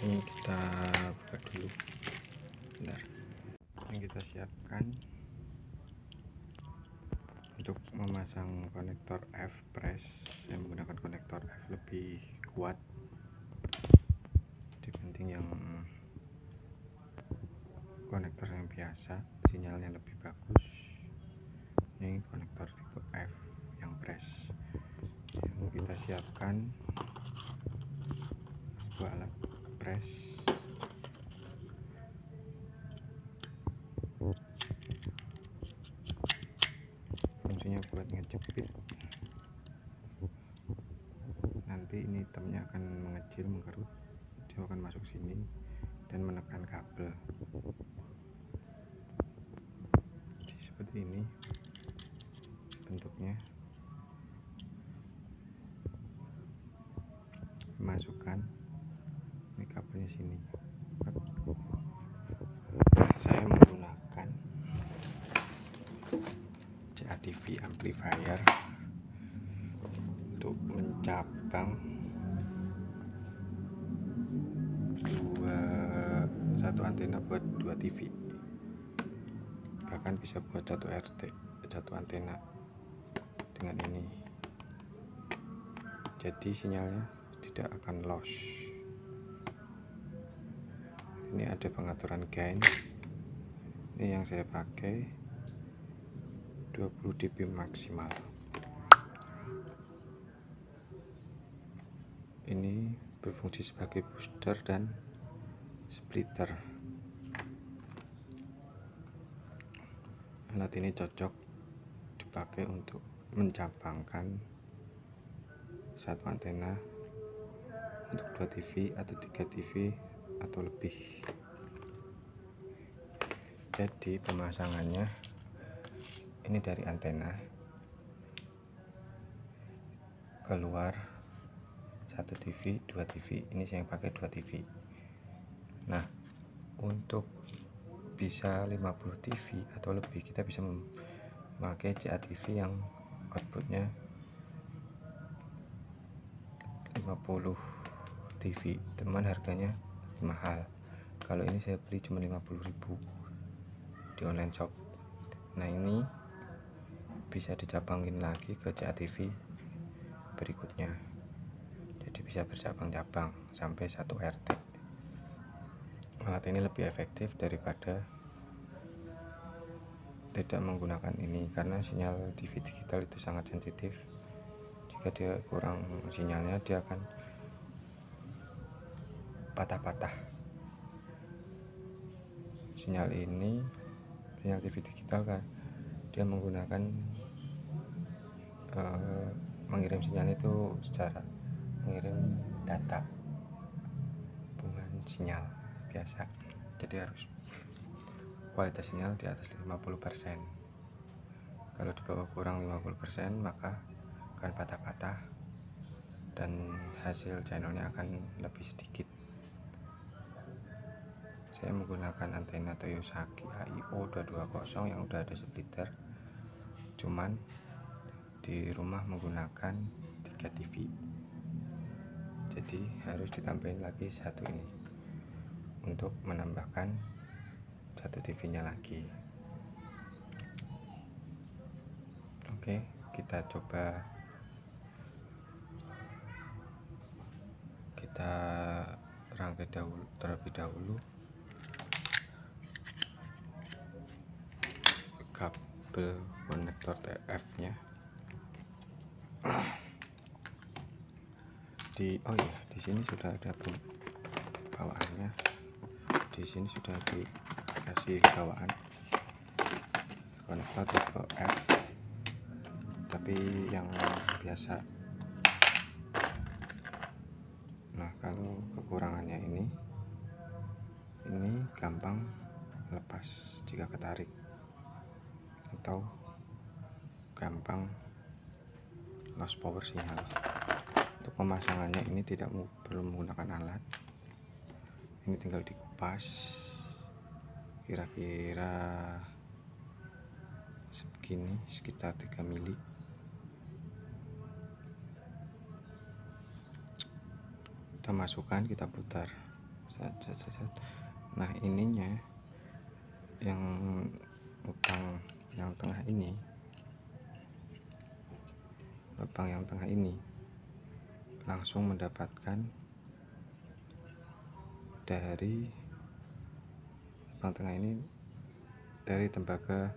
ini kita buka dulu. Bentar. Yang kita siapkan untuk memasang konektor F press saya menggunakan konektor F lebih kuat dibanding yang konektor yang biasa. Sinyalnya lebih bagus. Ini konektor tipe F yang press. Yang kita siapkan sebuah alat press fungsinya buat ngejepit nanti ini hitamnya akan mengecil mengkerut dia akan masuk sini dan menekan kabel mencabang dua satu antena buat dua TV bahkan bisa buat satu RT satu antena dengan ini. Jadi sinyalnya tidak akan loss. Ini ada pengaturan gain. Ini yang saya pakai 20 dB maksimal ini berfungsi sebagai booster dan splitter. Alat ini cocok dipakai untuk mencabangkan satu antena untuk dua TV atau tiga TV atau lebih. Jadi pemasangannya ini dari antena keluar satu TV dua TV ini saya pakai dua TV nah untuk bisa 50 TV atau lebih kita bisa memakai CATV yang outputnya 50 TV teman harganya mahal. Kalau ini saya beli cuma 50.000 di online shop. Nah ini bisa dicabangin lagi ke CATV berikutnya bisa bercabang-cabang sampai satu RT alat ini lebih efektif daripada tidak menggunakan ini karena sinyal TV digital itu sangat sensitif. Jika dia kurang sinyalnya dia akan patah-patah. Sinyal ini sinyal TV digital kan dia menggunakan uh, mengirim sinyal itu secara mengirim data bukan sinyal biasa. Jadi harus kualitas sinyal di atas 50% kalau di bawah kurang 50% maka akan patah-patah dan hasil channelnya akan lebih sedikit. Saya menggunakan antena Toyosaki AIO 220 yang udah ada splitter cuman di rumah menggunakan 3 TV jadi harus ditambahin lagi satu ini. Untuk menambahkan satu TV nya lagi. Oke kita coba. Kita rangkai dahulu terlebih dahulu. Kabel konektor TF nya di oh ya di sini sudah ada bawaannya. Di sini sudah dikasih bawaan. Konektor tipe F tapi yang biasa. Nah kalau kekurangannya ini ini gampang lepas jika ketarik. Atau gampang loss power sinyal untuk pemasangannya ini tidak perlu menggunakan alat. Ini tinggal dikupas kira-kira segini sekitar 3 mili. Kita masukkan kita putar. Saja saja nah ininya yang lubang yang tengah ini. Lubang yang tengah ini langsung mendapatkan dari lubang tengah ini dari tembaga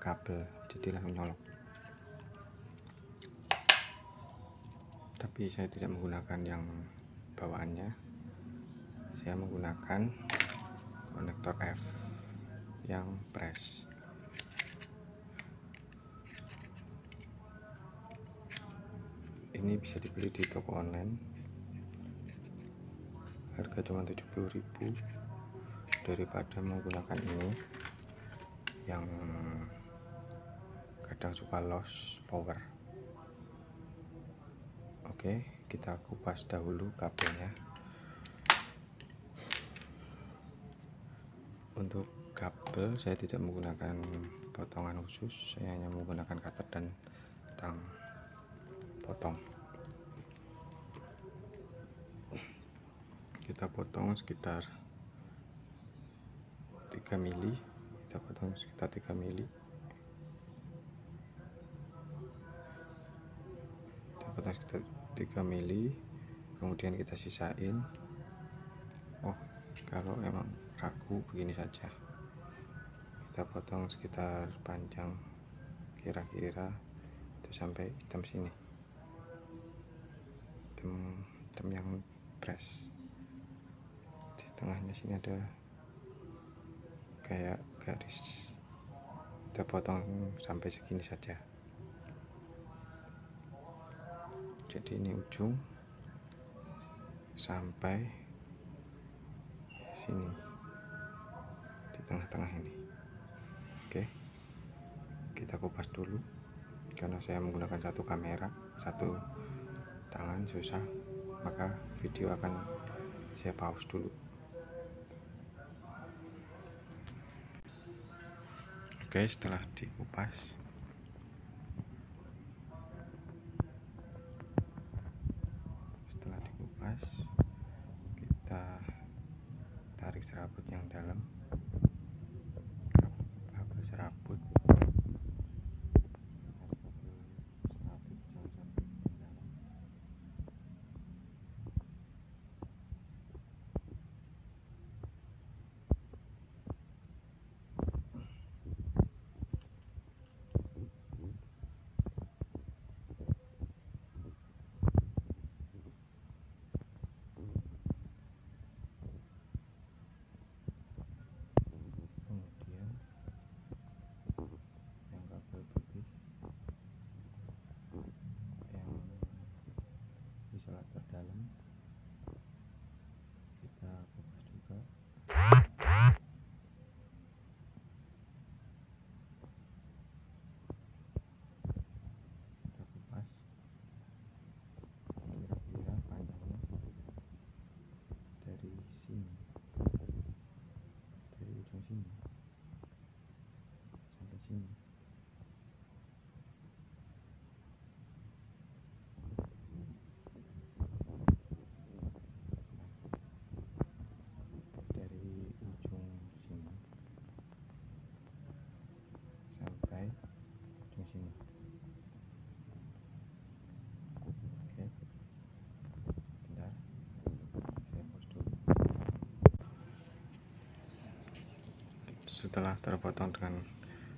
kabel jadi langsung nyolok. Tapi saya tidak menggunakan yang bawaannya. Saya menggunakan konektor F yang press ini bisa dibeli di toko online. Harga cuma 70.000 daripada menggunakan ini yang kadang suka loss power. Oke kita kupas dahulu kabelnya. Untuk kabel saya tidak menggunakan potongan khusus saya hanya menggunakan cutter dan tang potong kita potong sekitar 3 mili. Kita potong sekitar 3 mili. Kita potong sekitar 3 mili. Kemudian kita sisain. Oh kalau memang ragu begini saja. Kita potong sekitar panjang kira-kira. Itu sampai hitam sini. Hitam, hitam yang press tengahnya sini ada kayak garis kita potong sampai segini saja. Jadi ini ujung sampai sini di tengah-tengah ini. Oke kita kupas dulu karena saya menggunakan satu kamera satu tangan susah maka video akan saya pause dulu Oke, setelah dikupas. Setelah dikupas kita tarik serabut yang dalam kabel serabut kemudian yang kabel putih yang isolator dalam kita kupas juga kita kupas kira-kira panjangnya dari sini dari ujung sini sampai sini dari ujung sini sampai ujung sini oke bentar saya pause dulu setelah terpotong dengan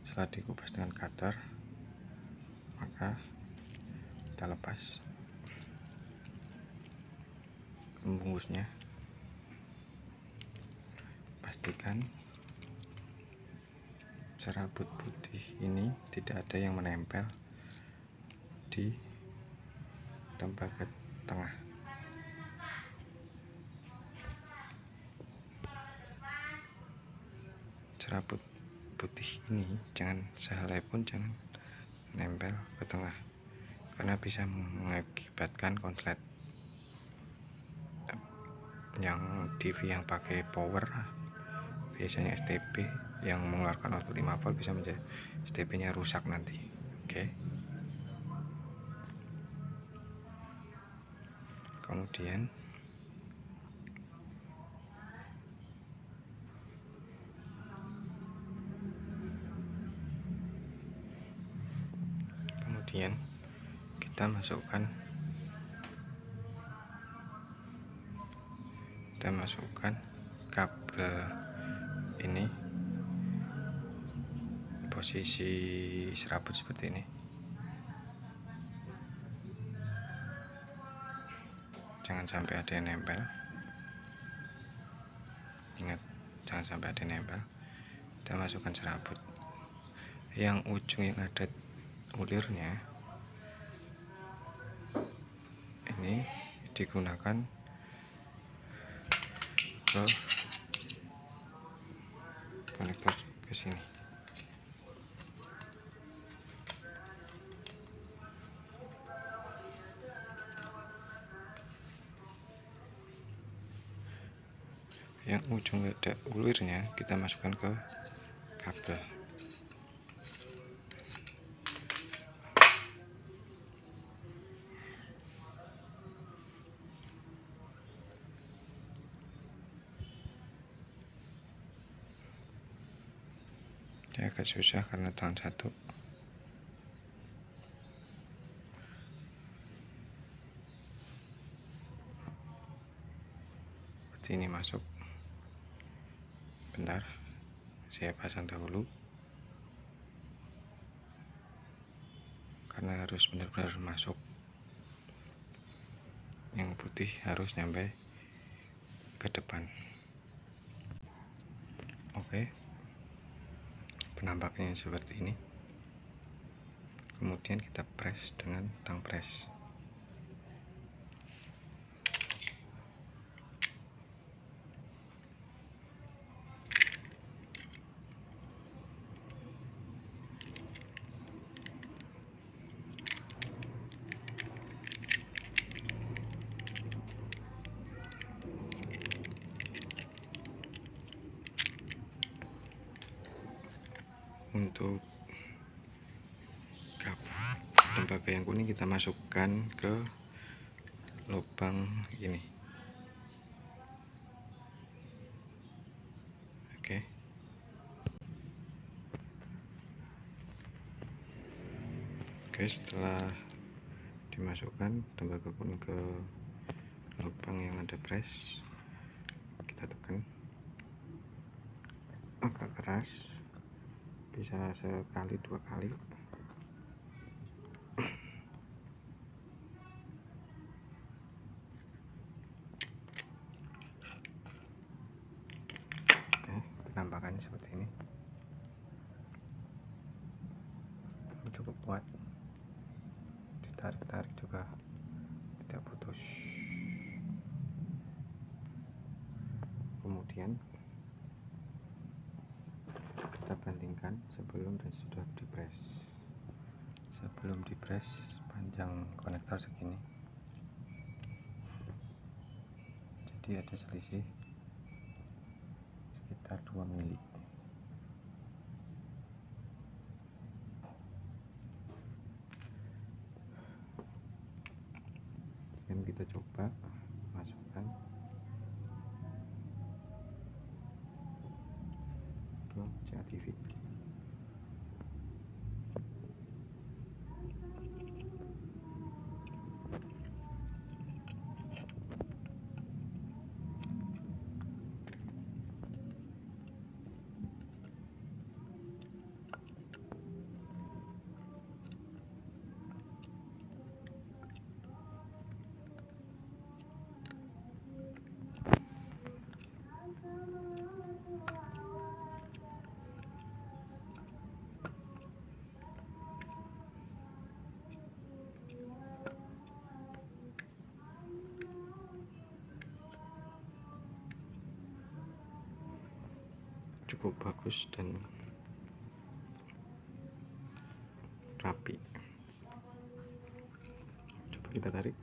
setelah dikupas dengan cutter maka kita lepas pembungkusnya pastikan serabut putih ini tidak ada yang menempel di tembaga tengah serabut putih ini jangan sehelai pun jangan nempel ke tengah karena bisa mengakibatkan konslet yang TV yang pakai power biasanya STP yang mengeluarkan output 5 volt bisa menjadi STP nya rusak nanti oke? Kemudian kemudian kita masukkan. Kita masukkan kabel ini. Posisi serabut seperti ini. Jangan sampai ada yang nempel. Ingat jangan sampai ada yang nempel. Kita masukkan serabut. Yang ujung yang ada ulirnya ini digunakan ke konektor ke sini. Yang ujung ada ulirnya kita masukkan ke kabel agak susah karena tangan satu. Seperti ini masuk. Bentar. Saya pasang dahulu. Karena harus benar-benar masuk. Yang putih harus nyampe ke depan. Oke penampakannya seperti ini. Kemudian kita press dengan tang press untuk kap tembaga yang kuning kita masukkan ke lubang ini. Oke. Oke setelah dimasukkan tembaga kuning ke lubang yang ada press. Kita tekan. Agak keras. Bisa sekali dua kali Oke, penampakannya seperti ini. Cukup kuat. Ditarik-tarik juga. Tidak putus. Kemudian kita bandingkan sebelum dan sudah dipres sebelum dipres panjang konektor segini. Jadi ada selisih sekitar cukup bagus dan rapi. Coba kita tarik.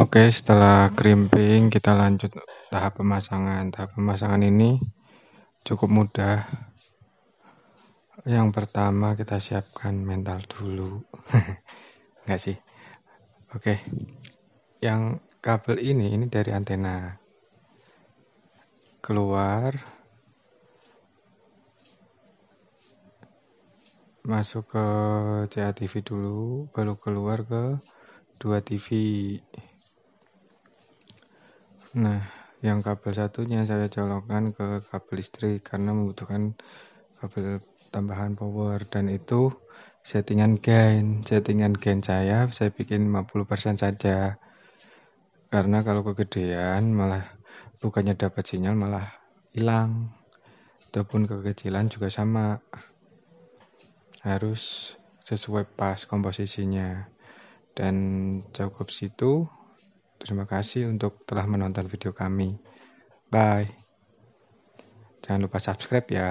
Oke setelah crimping kita lanjut tahap pemasangan. Tahap pemasangan ini cukup mudah. Yang pertama kita siapkan mental dulu. Enggak sih? Oke yang kabel ini ini dari antena. Keluar. Masuk ke CATV dulu baru keluar ke 2 TV nah yang kabel satunya saya colokkan ke kabel listrik karena membutuhkan kabel tambahan power. Dan itu settingan gain. Settingan gain saya saya bikin 50% saja karena kalau kegedean malah bukannya dapat sinyal malah hilang. Ataupun kekecilan juga sama. Harus sesuai pas komposisinya. Dan cukup situ. Terima kasih untuk telah menonton video kami. Bye. Jangan lupa subscribe ya